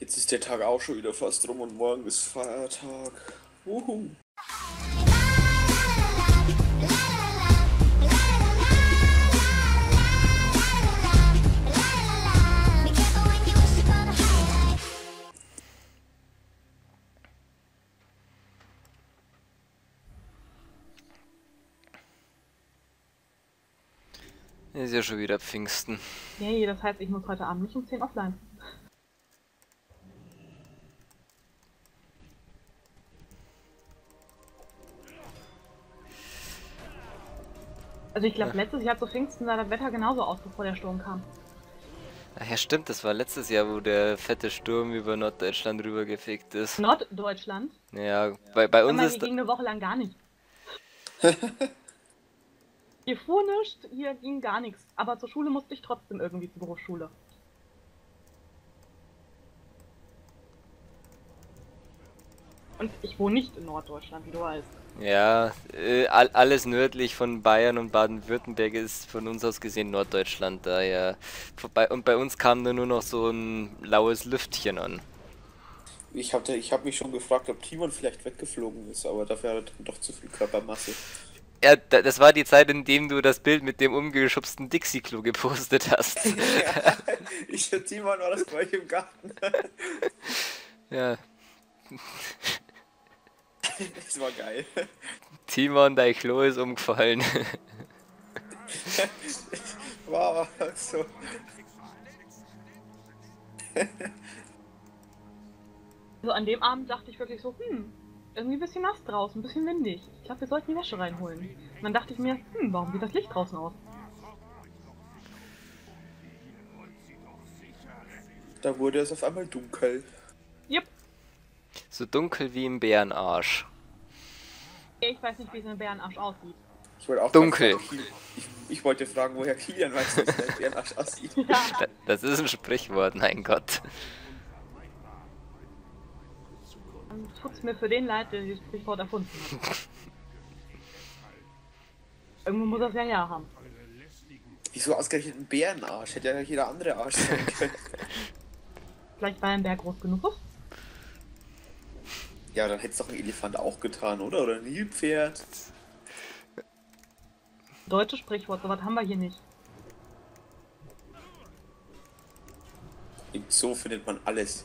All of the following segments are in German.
Jetzt ist der Tag auch schon wieder fast rum und morgen ist Feiertag. Uhu. Ist ja schon wieder Pfingsten. Yay, das heißt, ich muss heute Abend nicht um 10 offline. Also ich glaube, letztes Jahr zu Pfingsten sah das Wetter genauso aus, bevor der Sturm kam. Ach ja, stimmt, das war letztes Jahr, wo der fette Sturm über Norddeutschland rübergefegt ist. Norddeutschland? Ja, bei, bei uns ist... hier ging eine Woche lang gar nicht. hier fuhr nichts, hier ging gar nichts. Aber zur Schule musste ich trotzdem irgendwie zur Berufsschule. Und ich wohne nicht in Norddeutschland, wie du weißt. Ja, äh, all, alles nördlich von Bayern und Baden-Württemberg ist von uns aus gesehen Norddeutschland. Da ja. Vorbei, und bei uns kam da nur noch so ein laues Lüftchen an. Ich habe ich hab mich schon gefragt, ob Timon vielleicht weggeflogen ist, aber dafür hat er doch zu viel Körpermasse. Ja, da, das war die Zeit, in dem du das Bild mit dem umgeschubsten Dixie-Klo gepostet hast. ja, ich und Timon war das euch im Garten. ja. Das war geil. Timon, dein Klo ist umgefallen. wow, so. Also an dem Abend dachte ich wirklich so, hm, irgendwie ein bisschen nass draußen, ein bisschen windig. Ich glaube, wir sollten die Wäsche reinholen. Und dann dachte ich mir, hm, warum sieht das Licht draußen aus? Da wurde es auf einmal dunkel. So dunkel wie im Bärenarsch. Ich weiß nicht, wie es in Bärenarsch aussieht. Ich wollte auch Dunkel. Fragen, ich, ich, wollte fragen, woher Kilian weiß, wie es in Bärenarsch aussieht. Ja. Das ist ein Sprichwort, mein Gott. Dann tut's mir für den leid, der dieses Sprichwort erfunden hat. Irgendwo muss das ja herhaben. Wieso ausgerechnet ein Bärenarsch? Hätte ja jeder andere Arsch sein können. Vielleicht weil ein Bär groß genug ist? Ja, dann hätte es doch ein Elefant auch getan, oder? Oder ein Nilpferd. Deutsches Sprichwort, sowas haben wir hier nicht. Im Zoo findet man alles.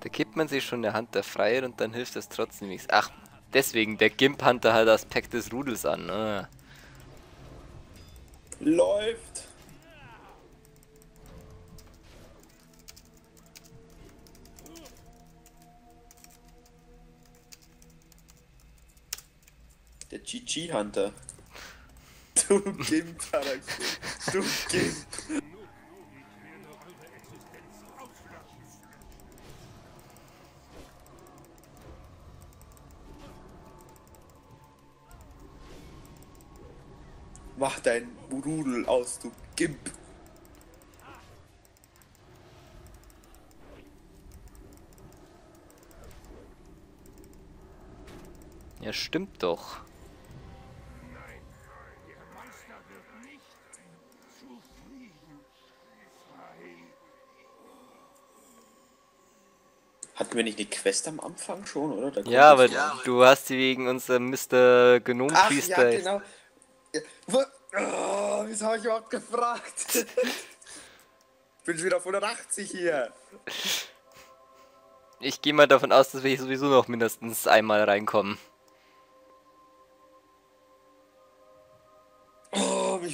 Da gibt man sich schon eine Hand der Freiheit und dann hilft das trotzdem nichts. Ach, deswegen, der Gimp Hunter hat das Pack des Rudels an. Ne? Läuft! Der GG Hunter. Du Gimp, er gesagt. Du Gimp. Mach dein Rudel aus, du Gimp. Ja, stimmt doch. Hatten wir nicht eine Quest am Anfang schon, oder? Da Ja, aber konntest du hast sie wegen unserem Mr. Gnome Ach, Priester. ja, genau. Ja, oh, wieso habe ich überhaupt gefragt? Bin schon wieder auf 180 hier. Ich gehe mal davon aus, dass wir hier sowieso noch mindestens einmal reinkommen.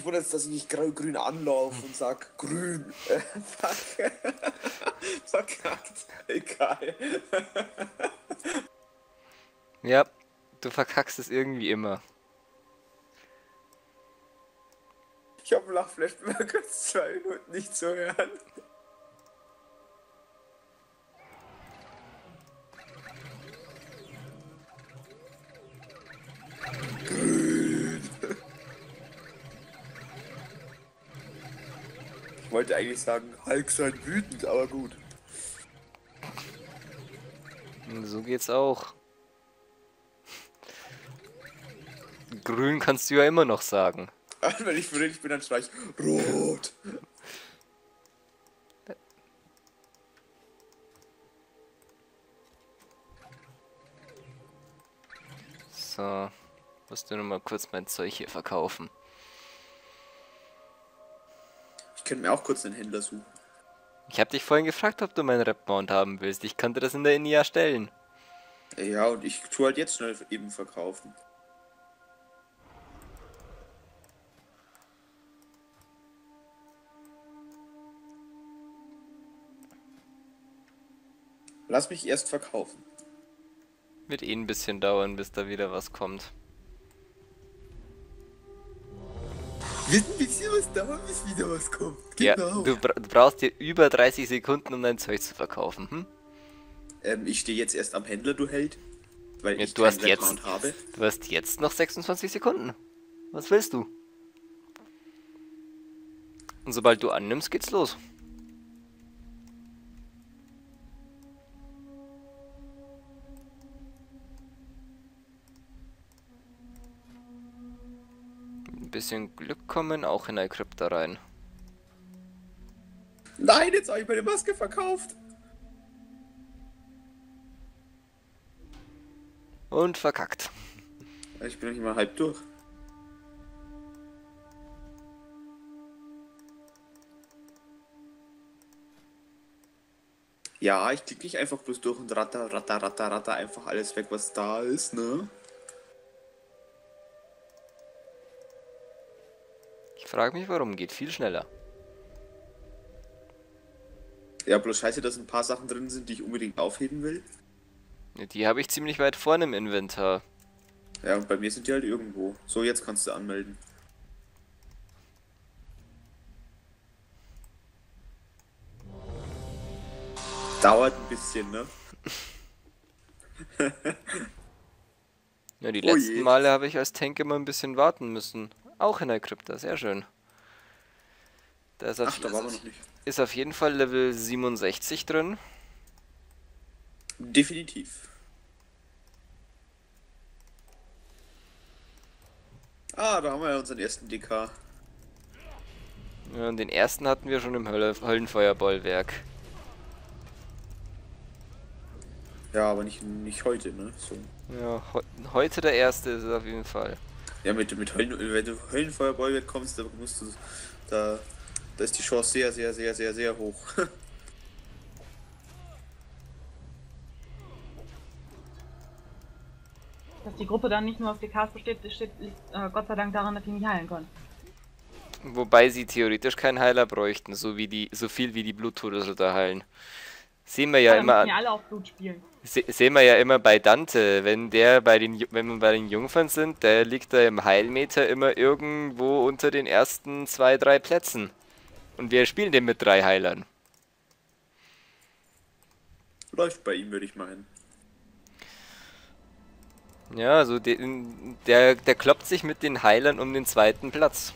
Wundert es, dass ich nicht grün anlaufe und sag grün. Fuck. Verkackt. Egal. Ja, du verkackst es irgendwie immer. Ich habe einen Lachflash, kurz zwei Minuten nicht zu hören. wollte eigentlich sagen, Hulk sei wütend, aber gut. Hm, so geht's auch. Grün kannst du ja immer noch sagen. Wenn ich berührt bin, dann schrei ich Rot. So, musst du nur mal kurz mein Zeug hier verkaufen. Könnte mir auch kurz einen Händler suchen. Ich habe dich vorhin gefragt, ob du meinen Rap-Mount haben willst. Ich könnte das in der Inni erstellen. Ja, und ich tue halt jetzt schnell eben verkaufen. Lass mich erst verkaufen. Wird eh ein bisschen dauern, bis da wieder was kommt. Wird ein bisschen was dauern, bis wieder was kommt. Ja, Genau. du, bra du brauchst dir über 30 Sekunden, um dein Zeug zu verkaufen. Hm? ähm, ich stehe jetzt erst am Händler, du Held. Weil Ja, ich du hast jetzt- Account habe. Du hast jetzt noch 26 Sekunden. Was willst du? Und sobald du annimmst, geht's los. Ein bisschen Glück kommen auch in Krypta rein. Nein, jetzt habe ich meine Maske verkauft. Und verkackt. Ich bin noch nicht mal halb durch. Ja, ich klicke nicht einfach bloß durch und ratter, ratter, ratter, ratter einfach alles weg, was da ist, ne? Ich frage mich, warum. Geht viel schneller. Ja, bloß scheiße, dass ein paar Sachen drin sind, die ich unbedingt aufheben will. Die habe ich ziemlich weit vorne im Inventar. Ja, und bei mir sind die halt irgendwo. So, jetzt kannst du anmelden. Dauert ein bisschen, ne? Ja, die Oh letzten je. Male habe ich als Tank immer ein bisschen warten müssen. Auch in der Krypta, sehr schön. Da ist auf, Ach, da waren wir noch nicht. ist auf jeden Fall Level 67 drin. Definitiv. Ah, da haben wir ja unseren ersten DK. Ja, und den ersten hatten wir schon im Hölle Höllenfeuerbollwerk. Ja, aber nicht, nicht heute, ne? So. Ja, heu heute der erste ist es auf jeden Fall. Ja, mit, mit Höllen, wenn du Höllenfeuerbollwerk kommst, da musst du. Da, da ist die Chance sehr, sehr, sehr, sehr, sehr hoch. Dass die Gruppe dann nicht nur aus DKs besteht, steht liegt, äh, Gott sei Dank daran, dass die nicht heilen können. Wobei sie theoretisch keinen Heiler bräuchten, so wie die, so viel wie die Bluttodesritter heilen. Sehen wir ja Aber immer müssen an. ja alle auf Blut spielen. Se sehen wir ja immer bei Dante, wenn der bei den wenn wir bei den Jungfern sind, der liegt da im Heilmeter immer irgendwo unter den ersten zwei, drei Plätzen. Und wir spielen den mit drei Heilern. Läuft bei ihm, würde ich meinen. Ja, also den, der, der kloppt sich mit den Heilern um den zweiten Platz.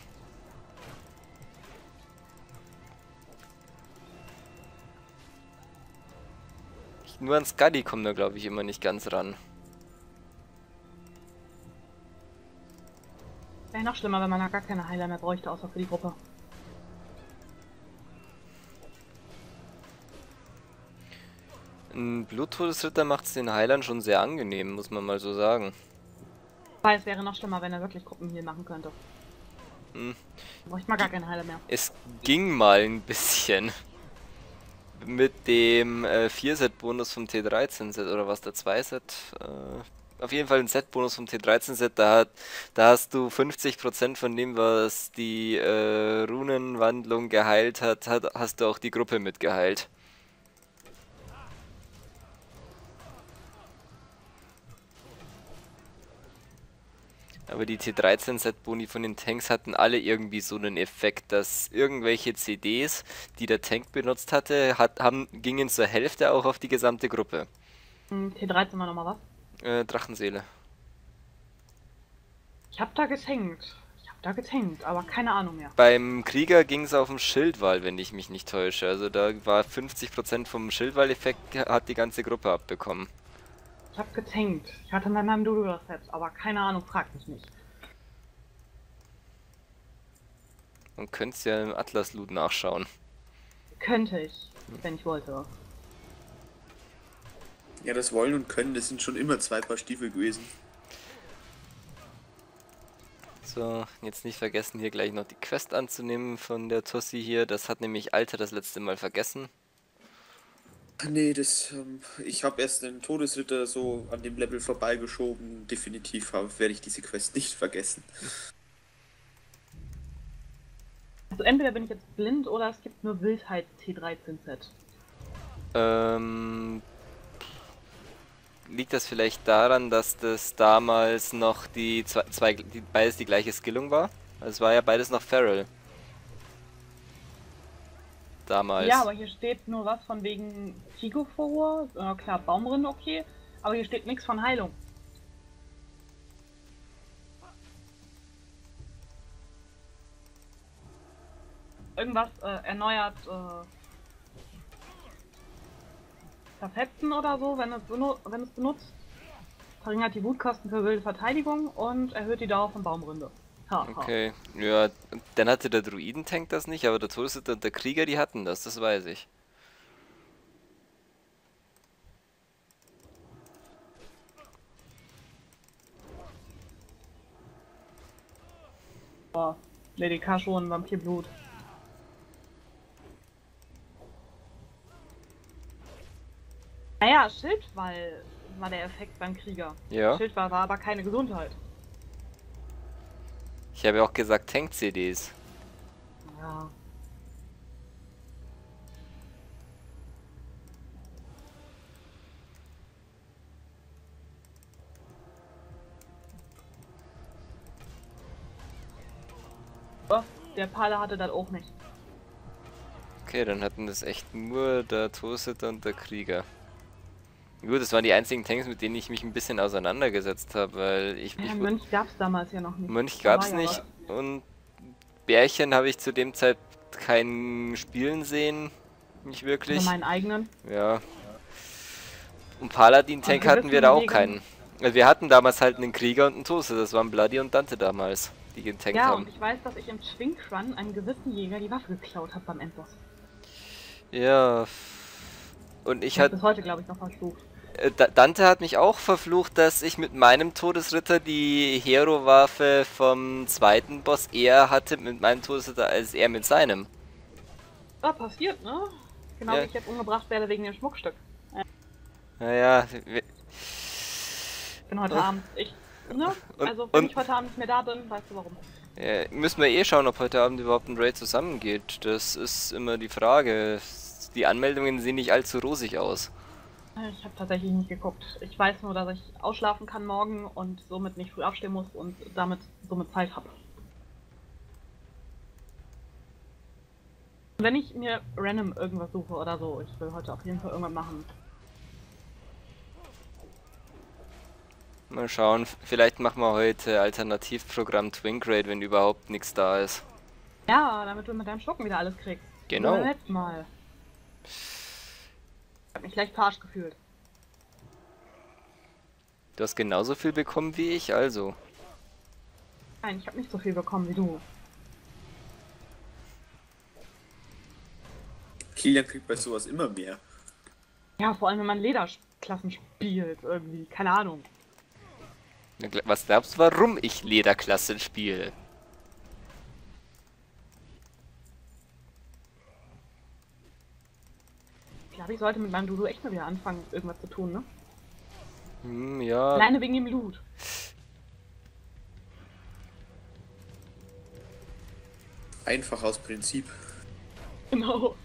Nur an Skadi kommt er, glaube ich, immer nicht ganz ran. Wäre noch schlimmer, wenn man da gar keine Heiler mehr bräuchte, außer für die Gruppe. Ein Bluttodesritter macht es den Heilern schon sehr angenehm, muss man mal so sagen. Weil es wäre noch schlimmer, wenn er wirklich Gruppenheal machen könnte. Hm. Bräuchte man gar keine Heiler mehr. Es ging mal ein bisschen. Mit dem äh, 4-Set-Bonus vom T13-Set oder was, der 2-Set? Äh, auf jeden Fall ein Set-Bonus vom T13-Set, da, da hast du 50% von dem, was die äh, Runenwandlung geheilt hat, hat, hast du auch die Gruppe mitgeheilt. Aber die T13-Set-Boni von den Tanks hatten alle irgendwie so einen Effekt, dass irgendwelche CDs, die der Tank benutzt hatte, hat, haben, gingen zur Hälfte auch auf die gesamte Gruppe. Hm, T13 war nochmal was. Äh, Drachenseele. Ich hab da getankt. Ich hab da getankt, aber keine Ahnung mehr. Beim Krieger ging es auf den Schildwall, wenn ich mich nicht täusche. Also da war 50% vom Schildwall-Effekt, hat die ganze Gruppe abbekommen. Ich hab getankt. Ich hatte mit meinem Dodo das selbst, aber keine Ahnung, frag mich nicht. Man könnte es ja im Atlas-Loot nachschauen. Könnte ich, wenn ich wollte. Ja, das Wollen und Können, das sind schon immer zwei Paar Stiefel gewesen. So, jetzt nicht vergessen, hier gleich noch die Quest anzunehmen von der Tussi hier. Das hat nämlich Alter das letzte Mal vergessen. Nee, das, ähm, ich habe erst den Todesritter so an dem Level vorbeigeschoben. Definitiv werde ich diese Quest nicht vergessen. Also entweder bin ich jetzt blind oder es gibt nur Wildheit T13Z. Ähm, liegt das vielleicht daran, dass das damals noch die zwei, zwei die, beides die gleiche Skillung war? Also es war ja beides noch Feral. Damals. Ja, aber hier steht nur was von wegen Tigophor. Äh, klar, Baumrinde okay. Aber hier steht nichts von Heilung. Irgendwas äh, erneuert äh, Verfetzen oder so, wenn es, wenn es benutzt. Verringert die Wutkosten für wilde Verteidigung und erhöht die Dauer von Baumrinde. Ha, ha. Okay, ja, dann hatte der Druidentank das nicht, aber der Todesritter und der Krieger, die hatten das, das weiß ich. Boah, Lady K schon, Vampirblut. Naja, Schildwall war der Effekt beim Krieger. Ja. Schildwall war aber keine Gesundheit. Ich habe ja auch gesagt Tank-CDs. Ja. Oh, der Pala hatte das auch nicht. Okay, dann hatten das echt nur der Todesritter und der Krieger. Gut, das waren die einzigen Tanks, mit denen ich mich ein bisschen auseinandergesetzt habe, weil ich, Ja, ich Mönch gab's damals ja noch nicht. Mönch war ja nicht und Bärchen habe ich zu dem Zeit kein Spielen sehen, nicht wirklich. Also meinen eigenen. Ja. Und Paladin-Tank hatten wir da auch Wegen- keinen. Also wir hatten damals halt einen Krieger und einen Toaster, das waren Bloody und Dante damals, die getankt Ja, haben. und ich weiß, dass ich im Schwingschwann einem gewissen Jäger die Waffe geklaut habe beim Endboss. Ja. Und ich Ich hat hatte bis heute, glaube ich, noch verflucht. Äh, Da- Dante hat mich auch verflucht, dass ich mit meinem Todesritter die Hero-Waffe vom zweiten Boss eher hatte mit meinem Todesritter als er mit seinem. Ja, passiert, ne? Genau Ja. wie ich jetzt umgebracht werde wegen dem Schmuckstück. Naja, wir- Ich bin heute Und- Abend. Ich. Ne? und- also, wenn und- ich heute Abend nicht mehr da bin, weißt du warum. äh, müssen wir eh schauen, ob heute Abend überhaupt ein Raid zusammengeht. Das ist immer die Frage. Die Anmeldungen sehen nicht allzu rosig aus. Ich habe tatsächlich nicht geguckt. Ich weiß nur, dass ich ausschlafen kann morgen und somit nicht früh aufstehen muss und damit somit Zeit habe. Wenn ich mir random irgendwas suche oder so, ich will heute auf jeden Fall irgendwas machen. Mal schauen, vielleicht machen wir heute Alternativprogramm Twink Raid, wenn überhaupt nichts da ist. Ja, damit du mit deinem Schlucken wieder alles kriegst. Genau. Letzten Mal. Ich hab mich gleich verarscht gefühlt. Du hast genauso viel bekommen wie ich, also. Nein, ich habe nicht so viel bekommen wie du. Kilian kriegt bei sowas immer mehr. Ja, vor allem wenn man Lederklassen spielt, irgendwie. Keine Ahnung. Was glaubst du, warum ich Lederklasse spiele? Glaube, ich sollte mit meinem Dudu echt mal wieder anfangen, irgendwas zu tun, ne? Hm, ja. Alleine wegen dem Loot. Einfach aus Prinzip. Genau.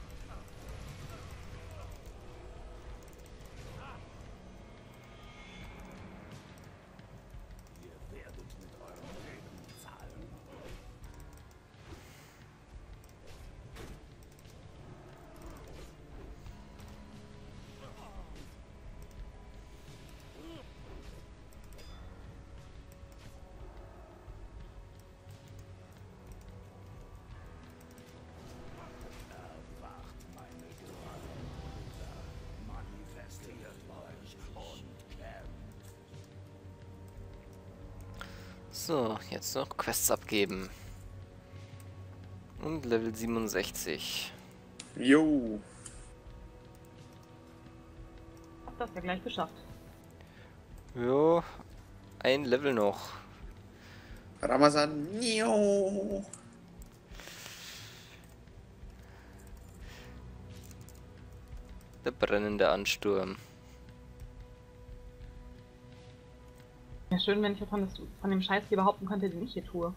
So, jetzt noch Quests abgeben. Und Level 67. Jo. Hab das ja gleich geschafft. Jo, ein Level noch. Ramazan. Nio. Der brennende Ansturm. Ja, schön, wenn ich von, das, von dem Scheiß hier behaupten könnte, den ich hier tue.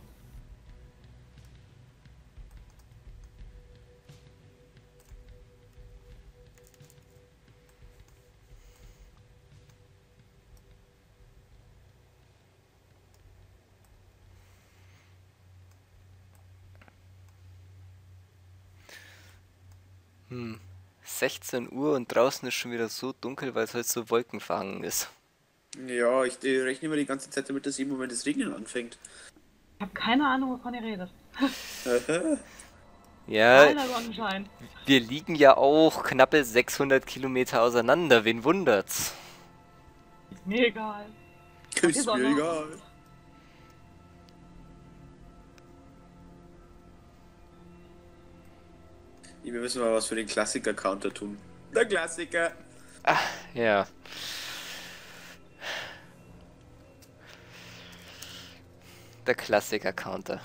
Hm. 16 Uhr und draußen ist schon wieder so dunkel, weil es halt so wolkenverhangen ist. Ja, ich rechne immer die ganze Zeit damit, dass im Moment das Regnen anfängt. Ich habe keine Ahnung, wovon ihr redet. Ja, wir liegen ja auch knappe 600 Kilometer auseinander, wen wundert's? Ist mir egal. Ist mir egal. Wir müssen mal was für den Klassiker-Counter tun. Der Klassiker. Ja. Der Klassiker-Counter.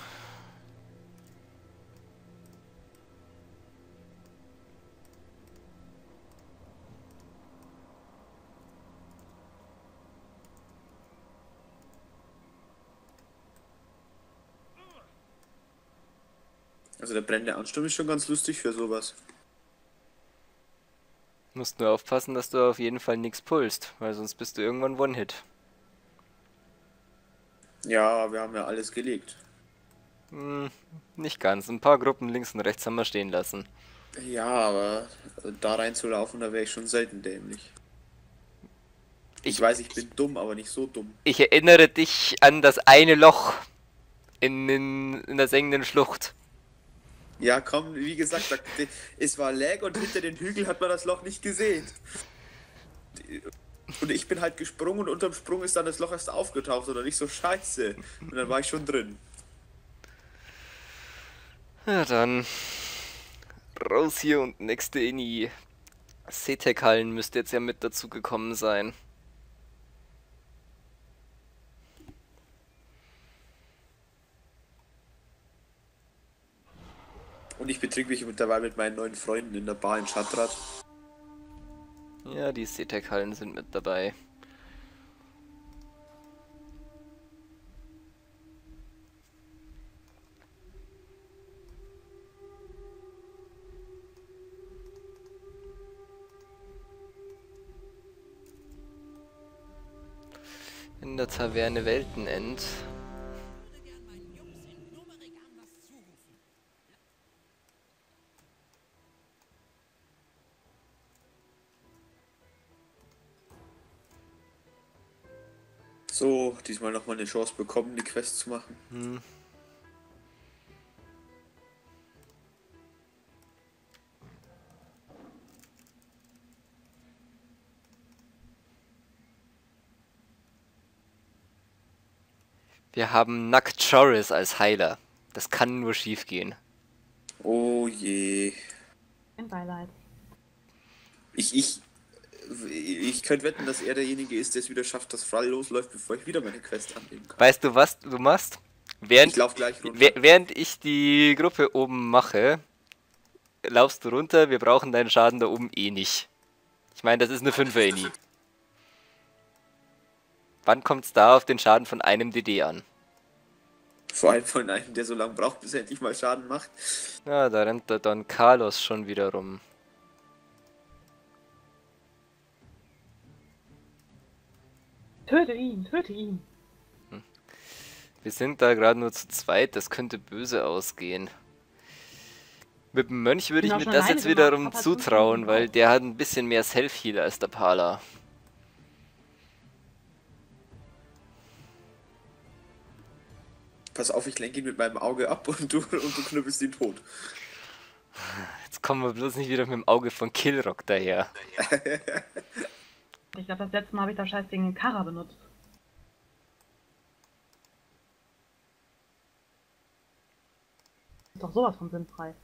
Also der brennende Ansturm ist schon ganz lustig für sowas. Musst nur aufpassen, dass du auf jeden Fall nichts pulst, weil sonst bist du irgendwann One-Hit. Ja, wir haben ja alles gelegt. Hm, nicht ganz. Ein paar Gruppen links und rechts haben wir stehen lassen. Ja, aber da reinzulaufen, da wäre ich schon selten dämlich. Ich Ich- weiß, ich bin dumm, aber nicht so dumm. Ich erinnere dich an das eine Loch in, in, in der sengenden Schlucht. Ja, komm, wie gesagt, es war lag und hinter den Hügeln hat man das Loch nicht gesehen. Und ich bin halt gesprungen und unterm Sprung ist dann das Loch erst aufgetaucht oder nicht so scheiße. Und dann war ich schon drin. Ja, dann raus hier und nächste in die CTEC-Hallen müsste jetzt ja mit dazu gekommen sein. Und ich betrink mich mittlerweile mit meinen neuen Freunden in der Bar in Schattrat. Ja, die CTEC-Hallen sind mit dabei. In der Taverne Weltenend. Diesmal nochmal eine Chance bekommen, die Quest zu machen. Hm. Wir haben Nackt Joris als Heiler. Das kann nur schief gehen. Oh je. Ein Beileid. Ich, ich, ich könnte wetten, dass er derjenige ist, der es wieder schafft, dass Frall losläuft, bevor ich wieder meine Quest annehmen kann. Weißt du, was du machst? Während Ich lauf gleich runter. Wäh- Während ich die Gruppe oben mache, laufst du runter, wir brauchen deinen Schaden da oben eh nicht. Ich meine, das ist eine 5er Eni. Wann kommt's da auf den Schaden von einem DD an? Vor allem von einem, der so lange braucht, bis er endlich mal Schaden macht. Ja, da rennt der Don Carlos schon wieder rum. Töte ihn, töte ihn. Wir sind da gerade nur zu zweit, das könnte böse ausgehen. Mit dem Mönch würde ich auch mir das jetzt wiederum zutrauen, weil der hat ein bisschen mehr Self-Heal als der Pala. Pass auf, ich lenke ihn mit meinem Auge ab und du, und du knüppelst ihn tot. Jetzt kommen wir bloß nicht wieder mit dem Auge von Killrock daher. Ich glaube, das letzte Mal habe ich das scheiß Ding in Kara benutzt. Ist doch sowas von sinnfrei.